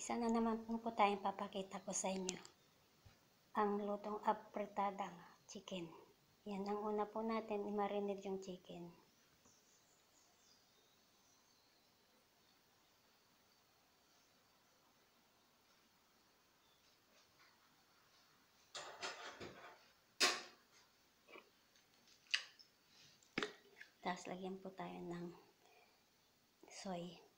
Isa na naman po po tayong papakita ko sa inyo. Ang lutong apretadang chicken. Yan, ang una po natin, i-marinate yung chicken. Tapos lagyan po tayo ng soy.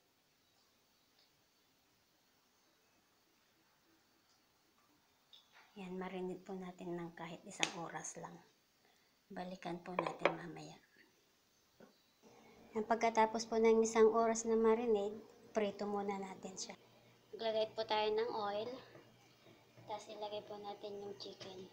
Yan, marinate po natin ng kahit isang oras lang. Balikan po natin mamaya. Ang pagkatapos po ng isang oras na marinade, prito muna natin siya. Maglagay po tayo ng oil. Tapos ilagay po natin yung chicken.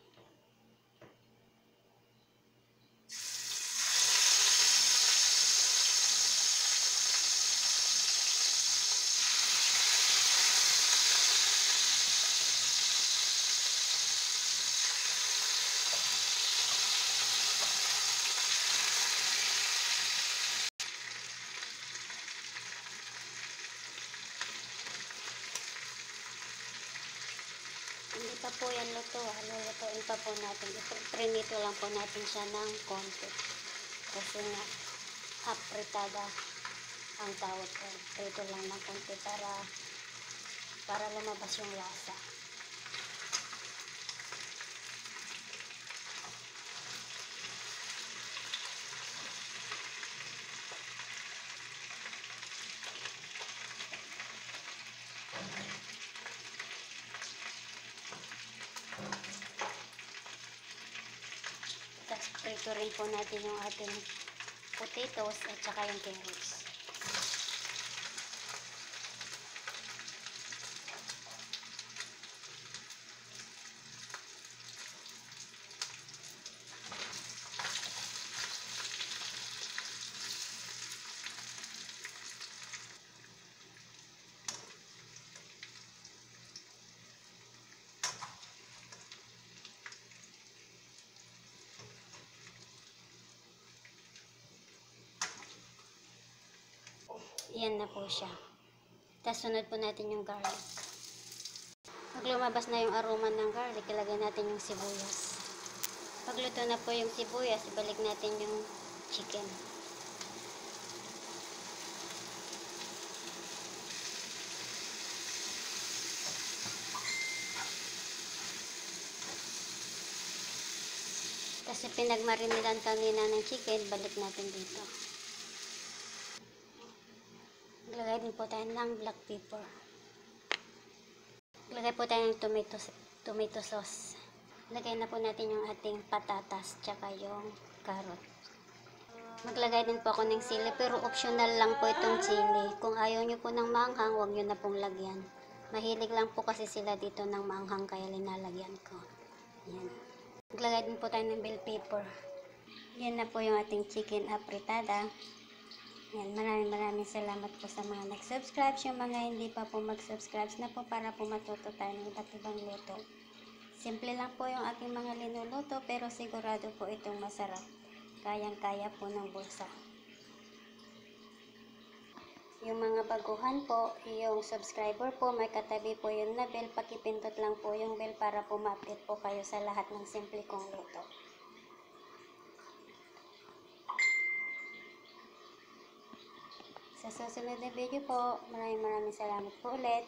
Hindi pa po yan luto. ah. Lulutuin pa po natin. Prinito lang po natin siya ng konti. Kasi nga, apritada ang tawag ko. Prito lang ng konti para para lumabas yung lasa. Tapos prito rin po natin yung ating potatoes at saka yung carrots. Yan na po siya. Tapos sunod po natin yung garlic. Pag lumabas na yung aroma ng garlic, ilagay natin yung sibuyas. Pag luto na po yung sibuyas, ibalik natin yung chicken. Kasi pinagmarinidan kanina ng chicken, balik natin dito. Maglagay din po tayo ng black pepper. Maglagay po tayo ng tomato, tomato sauce. Lagay na po natin yung ating patatas tsaka yung carrot. Maglagay din po ako ng sili pero optional lang po itong chili. Kung ayaw nyo po ng manghang, huwag nyo na pong lagyan. Mahilig lang po kasi sila dito ng manghang kaya linalagyan ko. Yan. Maglagay din po tayo ng bell pepper. Yan na po yung ating chicken apritada. Yan, maraming maraming salamat po sa mga nag-subscribe. Yung mga hindi pa po mag-subscribe na po para po matuto tayo ng iba't ibang luto. Simple lang po yung aking mga linuluto pero sigurado po itong masarap. Kayang-kaya po ng bulsa. Yung mga baguhan po, yung subscriber po, may katabi po yung na bell. Pakipindot lang po yung bell para po ma-update po kayo sa lahat ng simple kong luto. Sa susunod na video po, maraming maraming salamat po ulit.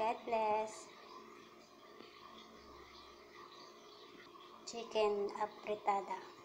God bless. Chicken apritada.